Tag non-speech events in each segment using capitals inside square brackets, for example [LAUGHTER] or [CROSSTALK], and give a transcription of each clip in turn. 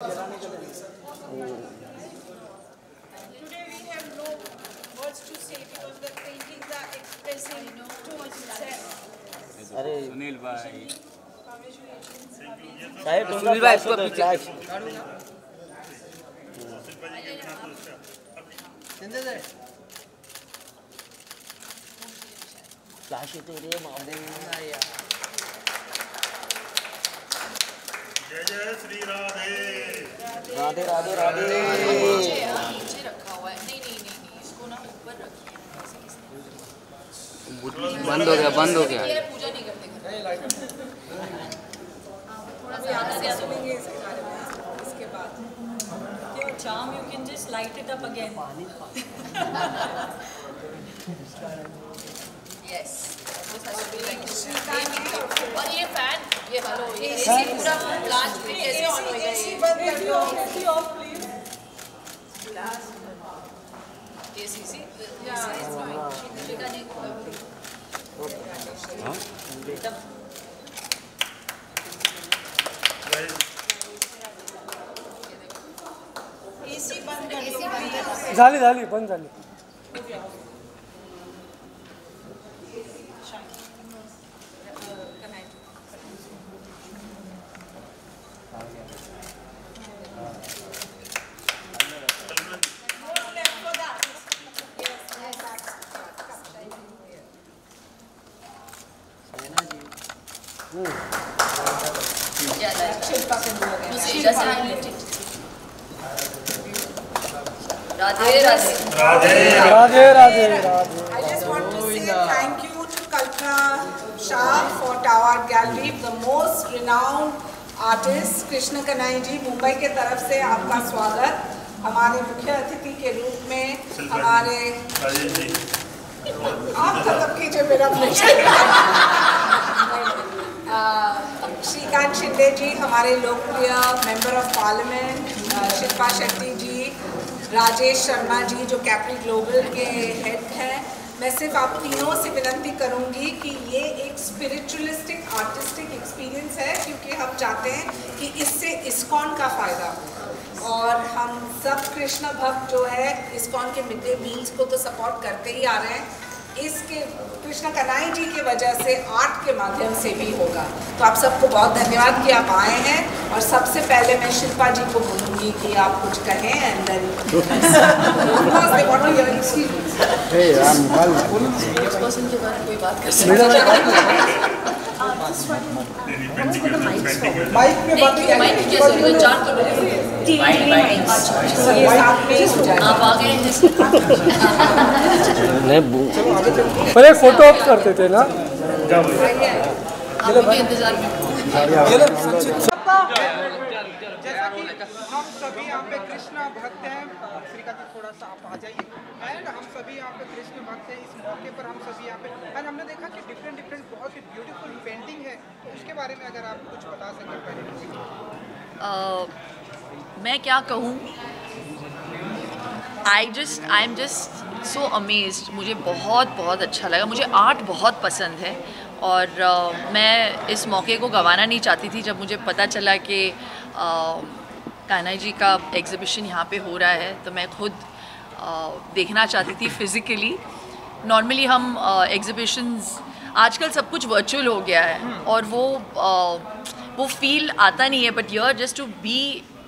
Today we have no words to say because the paintings are expressing too much itself. अरे सुनील भाई साहेब सुनील भाई इसको पीछे फ्लैश येते रे मामले जय जय श्री राधे। राधे राधे राधे। नीचे रखा हुआ है नहीं नहीं नहीं नहीं इसको ना ऊपर रखिए बंद हो गया बंद हो गया। पूजा नहीं करते थोड़ा सा से सुनेंगे इसके बारे में इसके बाद. यस बंद कर झाली झाली बंद झाली या शिल्पा से दूर शिल्पा से Radhe Radhe Radhe. Radhe Radhe. I just want to say thank you to Kalpana Shah for Tower Gallery, the most renowned artist Krishna Kanai जी मुंबई के तरफ़ से आपका स्वागत. हमारे मुख्य अतिथि के रूप में हमारे आप खत्म कीजिए मेरा प्लेजर [LAUGHS] श्रीकांत शिंदे जी हमारे लोकप्रिय member of parliament Shilpa Shetty Rajesh Sharma ji, जो कैप्री ग्लोबल के हेड हैं। मैं सिर्फ़ आप तीनों से विनती करूँगी कि ये एक स्पिरिचुअलिस्टिक आर्टिस्टिक एक्सपीरियंस है, क्योंकि हम चाहते हैं कि इससे इस्कॉन का फ़ायदा हो। और हम सब कृष्ण भक्त जो है इस्कॉन के मिड डे मील्स को तो सपोर्ट करते ही आ रहे हैं। इसके कृष्ण कनाई जी की वजह से आर्ट के माध्यम से भी होगा। तो आप सबको बहुत धन्यवाद कि आप आए हैं और सबसे पहले मैं शिल्पा जी को बोलूँगी कि आप कुछ कहें एंड देन पर्सन के बारे में बात माइक आप आ गए नहीं पहले फ़ोटो ऑफ़ करते थे ना? इंतज़ार में जैसा कि हम सभी यहाँ पे कृष्ण भक्त हैं श्रीका जी थोड़ा सा आप आ जाइए एंड हम सभी यहाँ पे कृष्ण भक्त हैं इस मौके पर हम सभी यहाँ पे एंड हमने देखा कि डिफरेंट डिफरेंट बहुत ही ब्यूटीफुल पेंटिंग है तो उसके बारे में? अगर आप कुछ बता सकें पहले uh, मैं क्या कहूँ? I just I am just so amazed मुझे बहुत बहुत अच्छा लगा। मुझे आर्ट बहुत पसंद है। और uh, मैं इस मौके को गंवाना नहीं चाहती थी जब मुझे पता चला कि uh, जी का एग्ज़िबिशन यहाँ पे हो रहा है। तो मैं खुद uh, देखना चाहती थी फिज़िकली नॉर्मली हम एग्ज़िबिशंस आजकल सब कुछ वर्चुअल हो गया है। और वो वो फील आता नहीं है but year just to be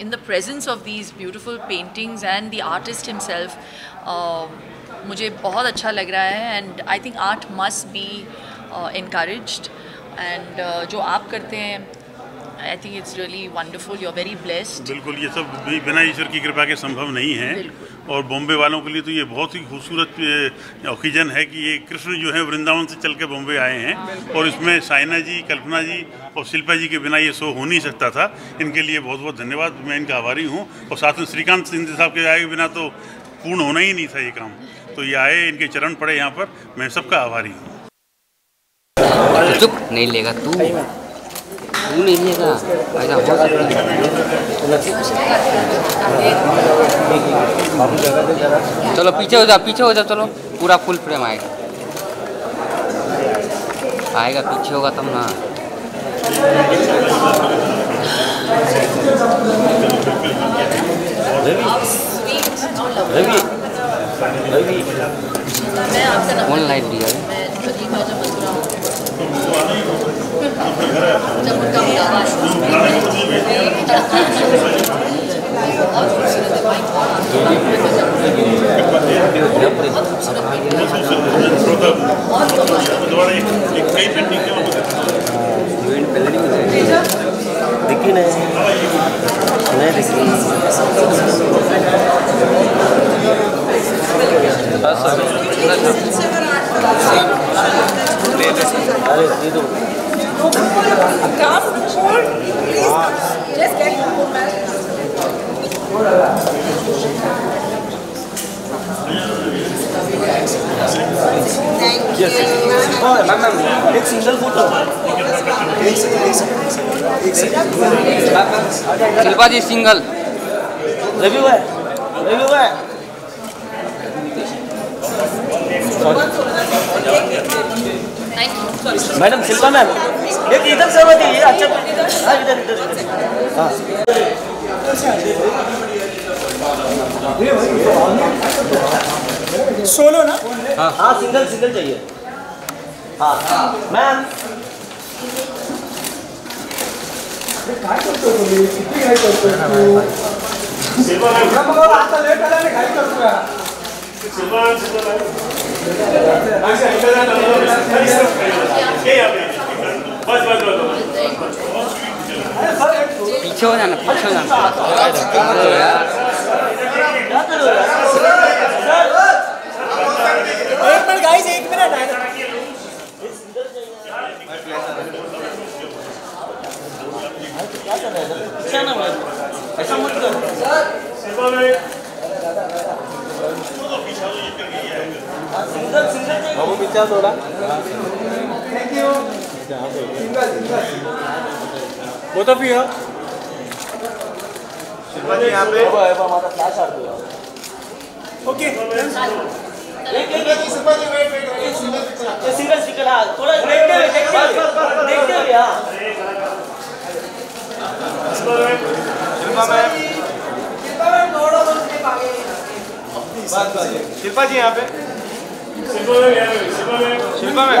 in the presence of these beautiful paintings and the artist himself uh, मुझे बहुत अच्छा लग रहा है and I think art must be encouraged and जो आप करते हैं I think it's really wonderful you are very blessed बिल्कुल ये सब भी बिना ईश्वर की कृपा के संभव नहीं है। और बॉम्बे वालों के लिए तो ये बहुत ही खूबसूरत ओकेजन है कि ये कृष्ण जो है वृंदावन से चल के बॉम्बे आए हैं। और इसमें साइना जी कल्पना जी और शिल्पा जी के बिना ये शो हो नहीं सकता था। इनके लिए बहुत बहुत धन्यवाद। मैं इनका आभारी हूँ। और साथ में श्रीकांत सिंधे साहब के आए के बिना तो पूर्ण होना ही नहीं था ये काम। तो ये आए इनके चरण पड़े यहाँ पर। मैं सबका आभारी हूँ। चुप नहीं लेगा तू। तू हो सकता है। चलो पीछे हो जाओ पीछे हो जाओ चलो पूरा फुल फ्रेम आएगा आएगा पीछे होगा तब ना रवि रवि मैं आपका ऑनलाइन दिया है दिखी नहीं नहीं दिखी अरे दे दो। Thank you. मैम मैम एक single photo Shilpa ji single Ravi भाई रवि भाई मैडम शिल्पा मैम एक इधर से मत ये अच्छा। हाँ इधर इधर। हाँ सोलो ना? हाँ। सिंगल सिंगल चाहिए। हाँ। मैम। काय पीछे हो जाना पीछे हो जाना एक मिनिट एक मिनिट ऐसा मत कर सिंगल सिंगल बाबू थोडा ऑफ़ यू यहाँ पे। हमारा फ्लैश आ गया ओके। एक एक एक ये सिंगल सिंगल हाँ थोड़ा देखते हुए देखते हुए देखते हुए हाँ। शिल्पा जी यहाँ पे। Shilpa ma'am.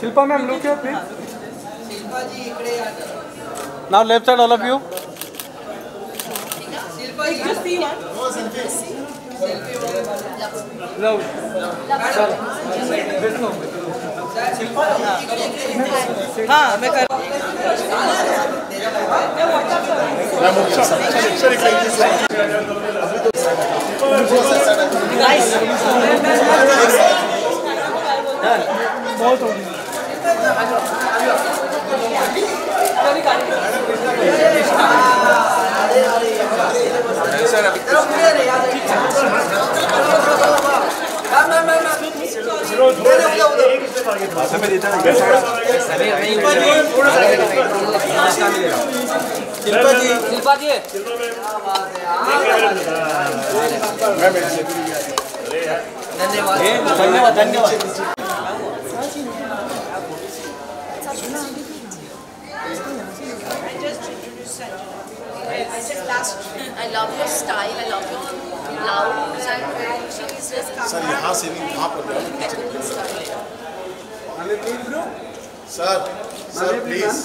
Shilpa ma'am look here please Shilpa ji इकडे या. Now left side all of you Shilpa ji. Love हाँ मैं कर बहुत हो गई जी धन्यवाद धन्यवाद। I love your style, I love your blouse and she's just come sir यहाँ से नहीं वहाँ पर sir sir please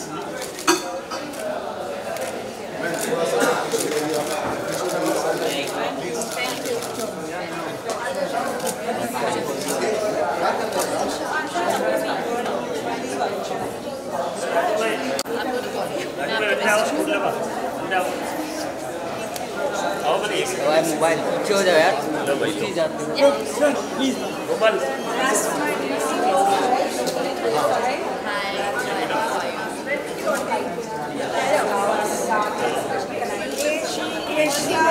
Veja.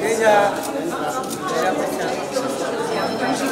Veja a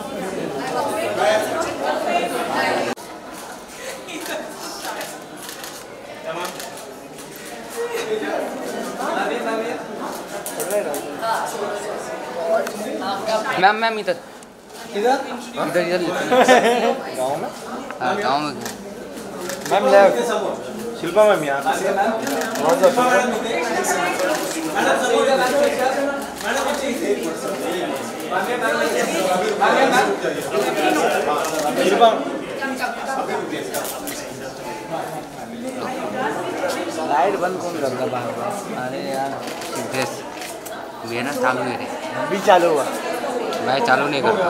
ma'am ma'am इधर। इधर? इधर इधर गाँव में? हाँ गाँव में। मैम लेफ़्ट शिल्पा मैम यहाँ। शिल्पा लाइट बंद कौन करता बाहर अरे यार। सिद्धेश वे ना चालू है रे अभी चालू हुआ। मैं चालू नहीं करता।